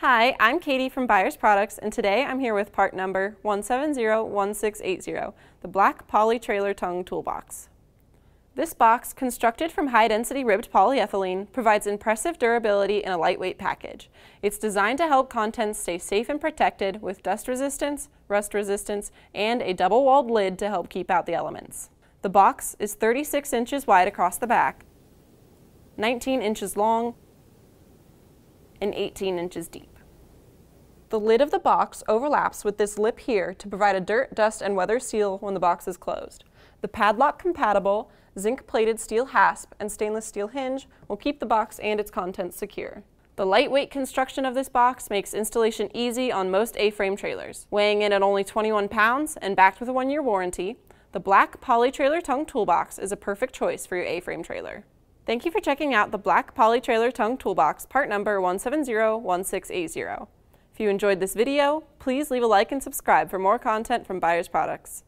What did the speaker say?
Hi, I'm Katie from Buyers Products, and today I'm here with part number 1701680, the Black Poly Trailer Tongue Toolbox. This box, constructed from high-density ribbed polyethylene, provides impressive durability in a lightweight package. It's designed to help contents stay safe and protected with dust resistance, rust resistance, and a double-walled lid to help keep out the elements. The box is 36 inches wide across the back, 19 inches long, and 18 inches deep. The lid of the box overlaps with this lip here to provide a dirt, dust, and weather seal when the box is closed. The padlock compatible zinc-plated steel hasp and stainless steel hinge will keep the box and its contents secure. The lightweight construction of this box makes installation easy on most A-frame trailers. Weighing in at only 21 pounds and backed with a one-year warranty, the black poly trailer tongue toolbox is a perfect choice for your A-frame trailer. Thank you for checking out the Black Poly Trailer Tongue Toolbox, part number 1701680. If you enjoyed this video, please leave a like and subscribe for more content from Buyers Products.